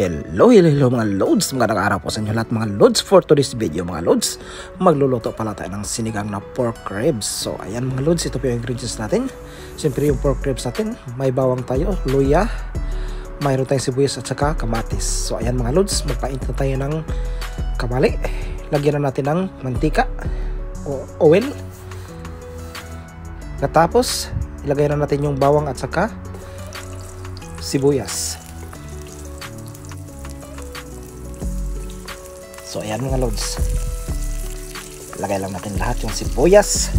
Hello, hello, hello mga loads. Magandang araw po sa inyo lahat mga loads for today's video mga loads. Magluluto pala tayo ng sinigang na pork ribs. So ayan mga loads, ito po yung ingredients natin. Siyempre yung pork ribs natin, may bawang tayo, luya, mayroon tayong sibuyas at saka kamatis. So ayan mga loads, magpainit na tayo ng kamali. Lagyan na natin ng mantika o oil. Katapos, ilagay na natin yung bawang at saka sibuyas. So ayan mga lods. Lagay lang natin lahat yung sibuyas.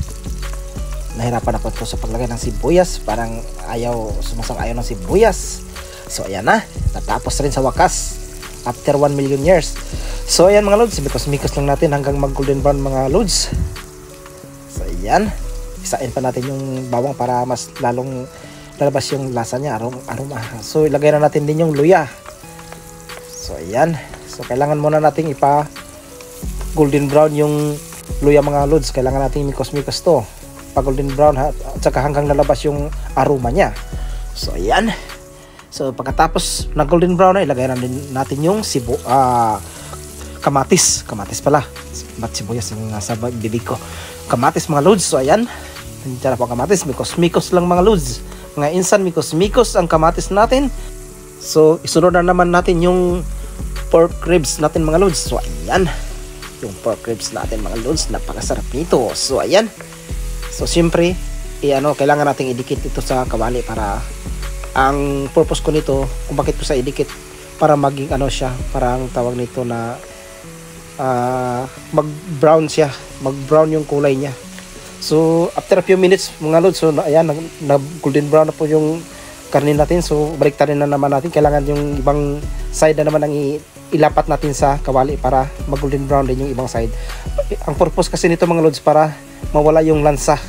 Nahirapan ako ito sa paglagay ng sibuyas. Parang ayaw, sumasang ayaw ng sibuyas. So ayan na. Natapos rin sa wakas. After 1 million years. So ayan mga lods. Mikos-mikos lang natin hanggang mag golden brown mga lods. So ayan. Isain pa natin yung bawang para mas lalong lalabas yung lasa niya. Aroma. So ilagay na natin din yung luya. So ayan. So kailangan muna nating ipa golden brown yung luya mga lods. Kailangan nating mikos-mikos to. Pa golden brown ha, at saka hanggang lalabas yung aroma niya. So ayan. So pagkatapos na golden brown na ilagay na din natin yung sibo uh, kamatis. Kamatis pala. Ba't sibuyas yung nasa bibig ko. Kamatis mga lods. So ayan. Nandiyan po kamatis. Mikos-mikos lang mga lods. Mga insan mikos-mikos ang kamatis natin. So isunod na naman natin yung pork ribs natin mga lods. So ayan, yung pork ribs natin mga lods, napakasarap nito. So ayan. So siyempre, eh, ano, kailangan nating idikit ito sa kawali para ang purpose ko nito, kung bakit ko sa idikit para maging ano siya, parang tawag nito na uh, mag-brown siya, mag-brown yung kulay niya. So, after a few minutes, mga lods, so ayan, nag, nag golden brown na po yung karne natin. So, baliktarin na naman natin. Kailangan yung ibang side na naman ang ilapat natin sa kawali para mag golden brown din yung ibang side. Ang purpose kasi nito mga lods para mawala yung lansa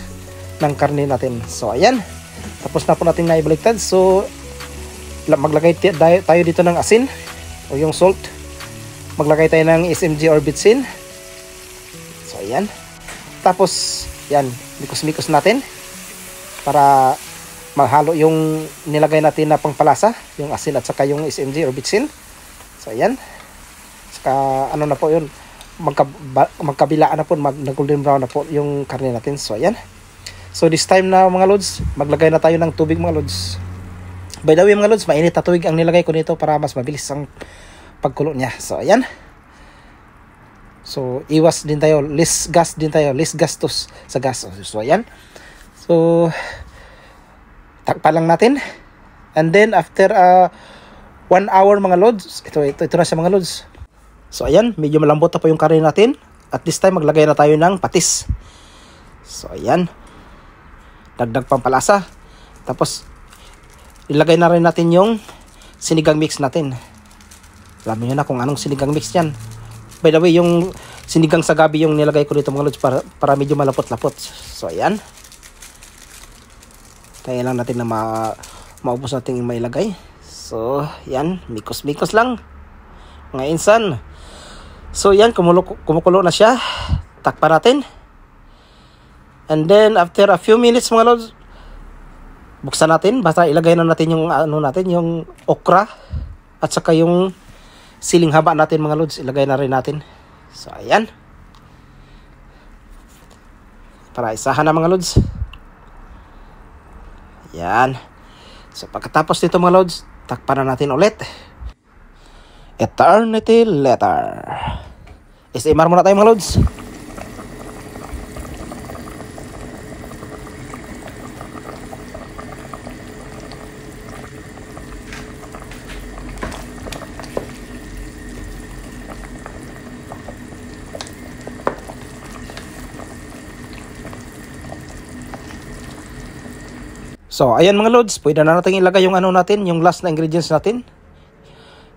ng karne natin. So ayan, tapos na po natin na ibaliktad. So maglagay tayo dito ng asin o yung salt. Maglagay tayo ng SMG or bitsin. So ayan. Tapos yan, mikos-mikos natin para mahalo yung nilagay natin na pangpalasa, yung asin at saka yung SMG or bitsin. So ayan. Saka ano na po yun. Magka, magkabilaan na po, mag, golden brown na po yung karne natin. So ayan. So this time na mga lods, maglagay na tayo ng tubig mga lods. By the way mga lods, mainit na tubig ang nilagay ko nito para mas mabilis ang pagkulo niya. So ayan. So iwas din tayo, less gas din tayo, less gastos sa gas. So ayan. So takpa lang natin. And then after uh, 1 hour mga lods. Ito, ito, ito na sa mga lods. So ayan, medyo malambot na po yung karne natin. At this time maglagay na tayo ng patis. So ayan. Dagdag pampalasa. Tapos ilagay na rin natin yung sinigang mix natin. Alam niyo na kung anong sinigang mix yan. By the way, yung sinigang sa gabi yung nilagay ko dito mga lods para, para medyo malapot-lapot. So ayan. Kaya lang natin na ma maubos natin yung mailagay. So, yan, mikos-mikos lang. Mga insan. So, yan, kumulo, kumukulo na siya. Takpan natin. And then, after a few minutes, mga lods, buksan natin. Basta ilagay na natin yung, ano natin, yung okra. At saka yung siling haba natin, mga lods. Ilagay na rin natin. So, ayan. Para isahan na, mga lods. Yan. So, pagkatapos nito, mga lods, Takpan na natin ulit. Eternity Letter. SMR muna tayo mga loads. So, ayan mga loads, pwede na natin ilagay yung ano natin, yung last na ingredients natin.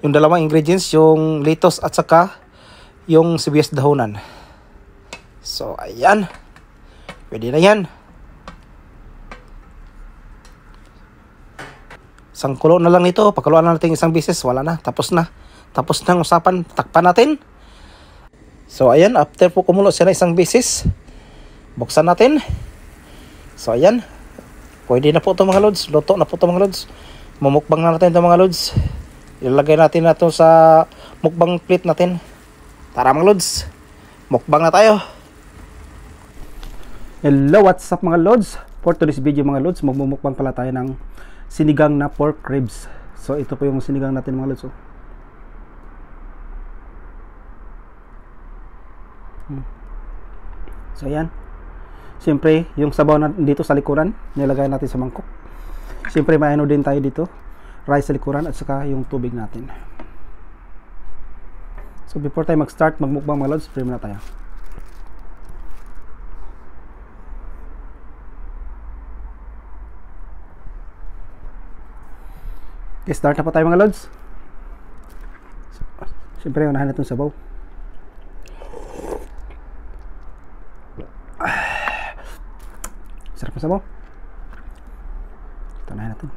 Yung dalawang ingredients, yung lettuce at saka yung sibuyas dahonan. So, ayan. Pwede na yan. Isang kulo na lang nito. Pakuluan na natin isang bisis. Wala na. Tapos na. Tapos na ang usapan. Takpan natin. So, ayan. After po kumulo siya na isang bisis, buksan natin. So, ayan. Pwede na po ito mga lods. Luto na po ito mga lods. Mumukbang na natin ito mga lods. Ilagay natin na to sa mukbang plate natin. Tara mga lods. Mukbang na tayo. Hello, what's up mga lods? For today's video mga lods, magmumukbang pala tayo ng sinigang na pork ribs. So ito po yung sinigang natin mga lods. Oh. Hmm. So ayan. Siyempre, yung sabaw na dito sa likuran, nilagay natin sa mangkok. Siyempre, may ano din tayo dito. Rice sa likuran at saka yung tubig natin. So before tayo mag-start magmukbang mga lods, pray muna tayo. Okay, start na po tayo mga lods. Siyempre, unahan natin sabaw. Sarap na sabaw. Ito unahin natin.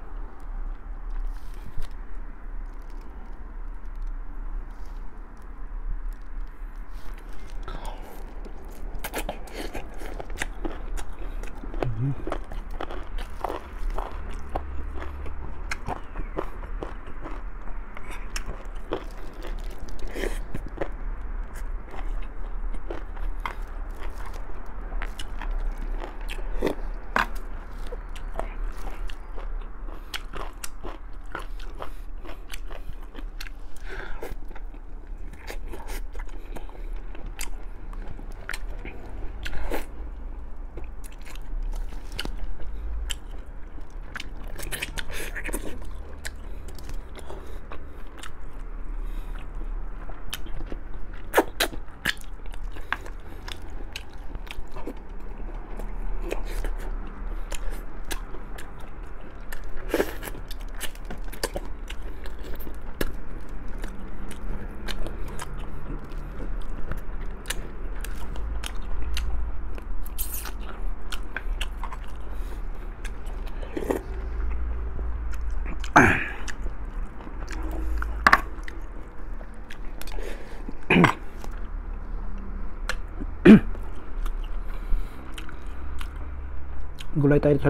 Gulay tayo sa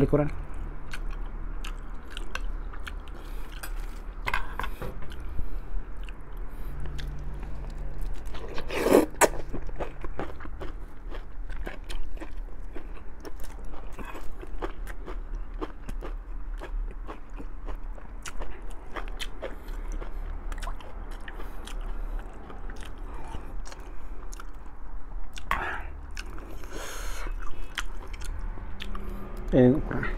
likuran. Eh, ukuran.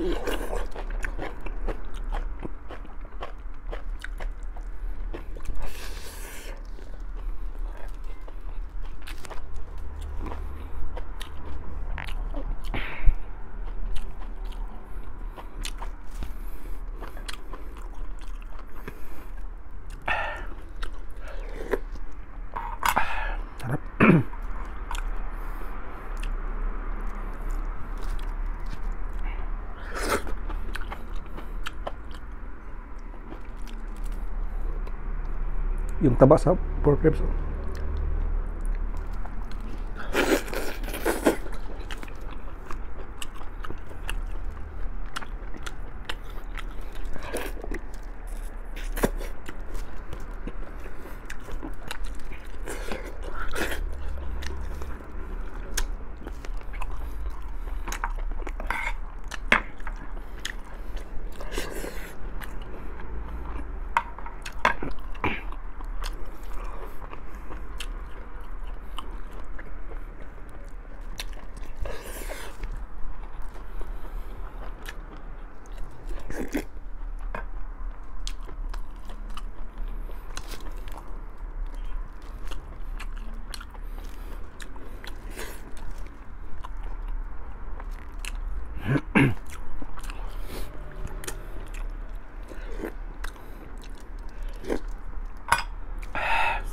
Yeah. Yung taba sa pork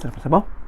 ribs. Sarap na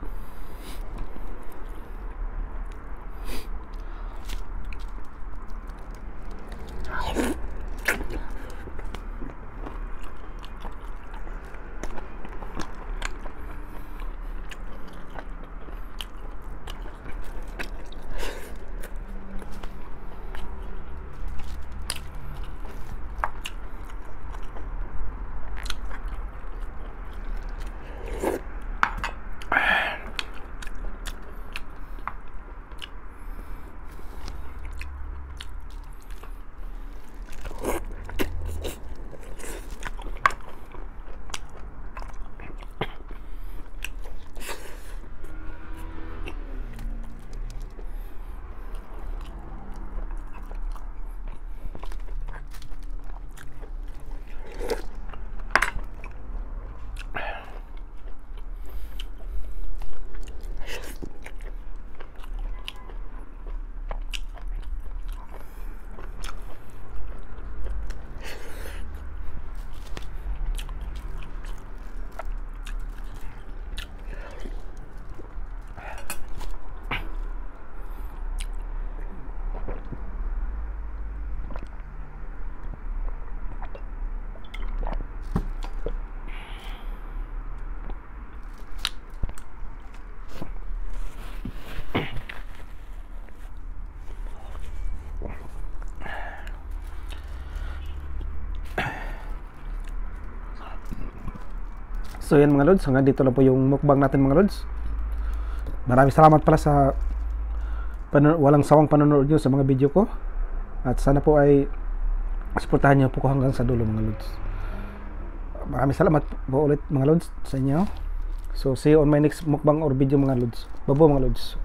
So yan mga lods, hanggang dito lang po yung mukbang natin mga lods. Maraming salamat pala sa walang sawang panonood nyo sa mga video ko. At sana po ay suportahan nyo po ko hanggang sa dulo mga lods. Maraming salamat po ulit mga lods sa inyo. So see you on my next mukbang or video mga lods. Babo mga lods.